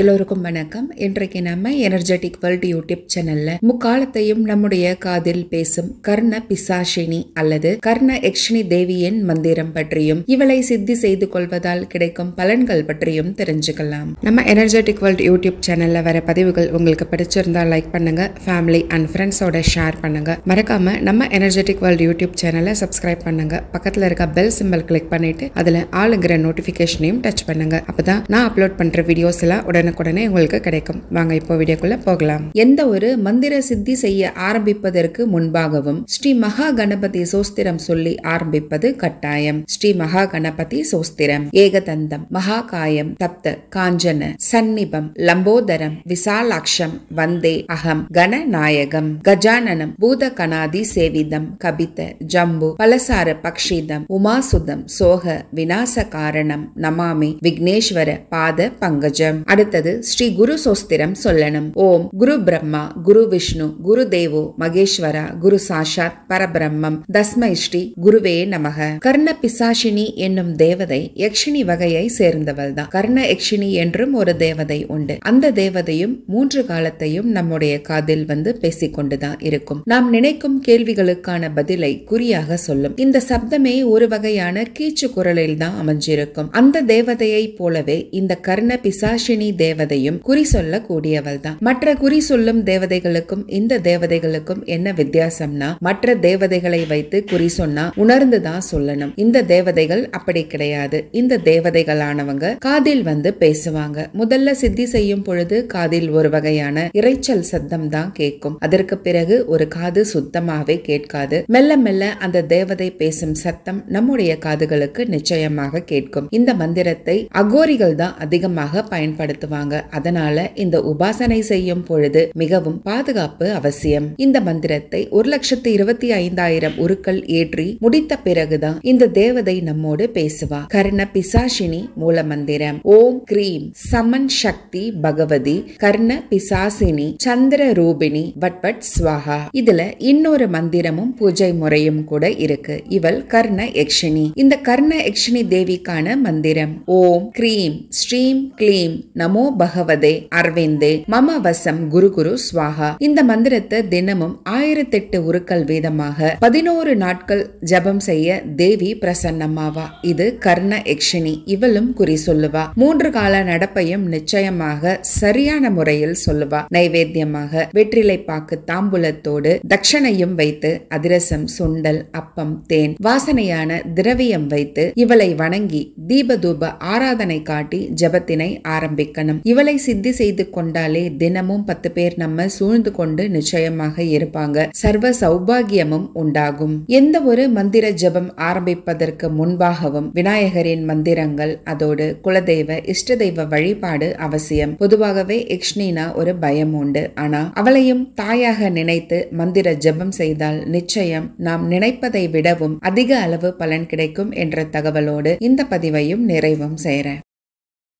எல்லோருக்கும் வணக்கம். இன்றைக்கு நம்ம எனர்ஜெட்டிக் வேர்ல்ட் யூடியூப் சேனல்ல முக்காலத்தையும் நம்முடைய காதில் பேசும் கர்ண பிசாஷினி அல்லது கர்ண யக்ஷினி தேவியின் மந்திரம் பற்றியும் இவளை சித்தி செய்து கொள்வதால் கிடைக்கும் பலன்கள் பற்றியும் தெரிஞ்சுக்கலாம். நம்ம எனர்ஜெட்டிக் வேர்ல்ட் யூடியூப் சேனல்ல வர பதிவுகள் உங்களுக்கு பிடிச்சிருந்தா லைக் பண்ணுங்க ஃபேமிலி அண்ட் ஃப்ரெண்ட்ஸோட ஷேர் பண்ணுங்க. மறக்காம நம்ம எனர்ஜெட்டிக் வேர்ல்ட் யூடியூப் சேனலை சப்ஸ்கிரைப் பண்ணுங்க. பக்கத்துல இருக்க பெல் சிம்பிள் கிளிக் பண்ணிட்டு அதுல ஆளுங்கிற நோட்டிபிகேஷனையும் டச் பண்ணுங்க. அப்பதான் நான் அப்லோட் பண்ற வீடியோஸ் எல்லாம் உடனுக்குடனே உங்களுக்கு கிடைக்கும். வாங்க இப்போ வீடியோக்குள்ள போகலாம். எந்த ஒரு மந்திர சித்தி செய்ய ஆரம்பிப்பதற்கு முன்பாகவும் ஸ்ரீ மகா கணபதி சோஸ்திரம் சொல்லி ஆரம்பிப்பது கட்டாயம். ஸ்ரீ மகா கணபதி சோஸ்திரம் ஏகதந்தம் மகாகாயம் தப்த காஞ்சன சந்நிபம் லம்போதரம் விசாலாட்சம் வந்தே அகம் கணநாயகம் கஜானனம் பூத கணாதி சேவிதம் கபித்த ஜம்பு பலசார பக்ஷிதம் உமாசுதம் சோக விநாச காரணம் நமாமி விக்னேஸ்வர பாத பங்கஜம். அடுத்தது ஸ்ரீ குரு சோஸ்திரம் சொல்லணும். ஓம் குரு பிரம்மா குரு விஷ்ணு குரு தேவோ மகேஸ்வரா குரு சாஷாத் பரபிரம்மம் தஸ்மை ஸ்ரீ குருவே நமக. கர்ண பிசாஷினி என்னும் தேவதை யக்ஷினி வகையை சேர்ந்தவள் தான். கர்ண யக்ஷினி என்றும் ஒரு தேவதை உண்டு. அந்த தேவதையும் மூன்று காலத்தையும் நம்முடைய காதில் வந்து பேசிக்கொண்டுதான் இருக்கும். நாம் நினைக்கும் கேள்விகளுக்கான பதிலை குறியாக சொல்லும். இந்த சப்தமே ஒரு வகையான கீச்சு குரலில் தான் அமைஞ்சிருக்கும். அந்த தேவதையை போலவே இந்த கர்ண பிசாஷினி தேவதையும் குறி சொல்ல கூடியவள் தான் மற்ற குறி சொல்லும் தேவதைகளுக்கும் இந்த தேவதைகளுக்கும் என்ன வித்தியாசம்னா மற்ற தேவதைகளை வைத்து குறி சொன்னா உணர்ந்துதான் சொல்லணும். இந்த தேவதைகள் அப்படி கிடையாது. இந்த தேவதைகளானவங்க காதில் வந்து பேசுவாங்க. முதல்ல சித்தி செய்யும் பொழுது காதில் ஒரு வகையான இரைச்சல் சத்தம் தான் கேட்கும். அதற்கு பிறகு ஒரு காது சுத்தமாவே கேட்காது. மெல்ல மெல்ல அந்த தேவதை பேசும் சத்தம் நம்முடைய காதுகளுக்கு நிச்சயமாக கேட்கும். இந்த மந்திரத்தை அகோரிகள் தான் அதிகமாக பயன்படுத்துவாங்க. அதனால இந்த உபாசனை செய்யும் பொழுது மிகவும் பாதுகாப்பு அவசியம். இந்த மந்திரத்தை ஒரு லட்சத்து இருபத்தி ஐந்தாயிரம் உருக்கள் ஏற்றி முடித்த பிறகுதான் இந்த தேவதை நம்மோடு பேசுவா. கர்ண பிசாசினி மூல மந்திரம். ஓம் கிரீம். சமன் சக்தி பகவதி. கர்ண பிசாசினி. சந்திர ரூபிணி. வட்பட் ஸ்வாகா இதுல இன்னொரு மந்திரமும் பூஜை முறையும் கூட இருக்கு. இவள் கர்ண யக்ஷினி இந்த கர்ண யக்ஷினி தேவிக்கான மந்திரம். ஓம் கிரீம். ஸ்ரீம் கிளீம். நமோ நமோ பகவதே அரவிந்தே மம வசம் குரு குரு ஸ்வாஹா இந்த மந்திரத்தை தினமும் ஆயிரத்தெட்டு உருக்கள் வீதமாக பதினோரு நாட்கள் ஜபம் செய்ய தேவி பிரசன்னமாவா. இது கர்ண எக்ஷினி இவளும் குறி சொல்லுவா. மூன்று கால நடப்பையும் நிச்சயமாக சரியான முறையில் சொல்லுவா. நைவேத்தியமாக வெற்றிலை பாக்கு தாம்பூலத்தோடு தட்சணையும் வைத்து அதிரசம் சுண்டல் அப்பம் தேன் வாசனையான திரவியம் வைத்து இவளை வணங்கி தீபதூப ஆராதனை காட்டி ஜபத்தினை ஆரம்பிக்கணும். இவளை சித்தி செய்து கொண்டாலே தினமும் பத்து பேர் நம்ம சூழ்ந்து கொண்டு நிச்சயமாக இருப்பாங்க. சர்வ சௌபாகியமும் உண்டாகும். எந்த ஒரு மந்திர ஜபம் ஆரம்பிப்பதற்கு முன்பாகவும் விநாயகரின் மந்திரங்கள் அதோடு குலதெய்வ இஷ்ட தெய்வ வழிபாடு அவசியம். பொதுவாகவே யக்ஷ்ணினா ஒரு பயம் உண்டு. ஆனா அவளையும் தாயாக நினைத்து மந்திர ஜபம் செய்தால் நிச்சயம் நாம் நினைப்பதை விடவும் அதிக அளவு பலன் கிடைக்கும் என்ற தகவலோடு இந்த பதிவையும் நிறைவும் செய்கிறேன்